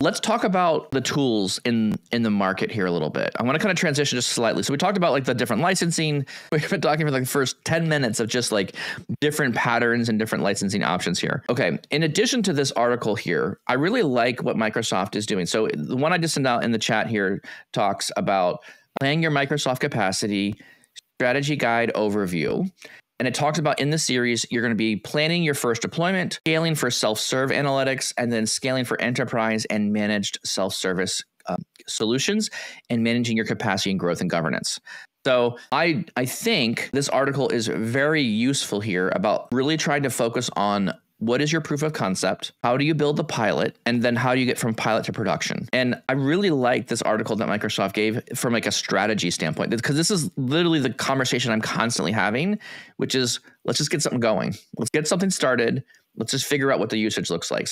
let's talk about the tools in in the market here a little bit. I want to kind of transition just slightly. So we talked about like the different licensing. We've been talking for like the first 10 minutes of just like different patterns and different licensing options here. Okay. In addition to this article here, I really like what Microsoft is doing. So the one I just sent out in the chat here talks about planning your Microsoft capacity, strategy guide overview. And it talks about in the series, you're going to be planning your first deployment, scaling for self serve analytics, and then scaling for enterprise and managed self service um, solutions and managing your capacity and growth and governance. So I I think this article is very useful here about really trying to focus on what is your proof of concept? How do you build the pilot? And then how do you get from pilot to production? And I really like this article that Microsoft gave from like a strategy standpoint because this is literally the conversation I'm constantly having, which is let's just get something going. Let's get something started. Let's just figure out what the usage looks like.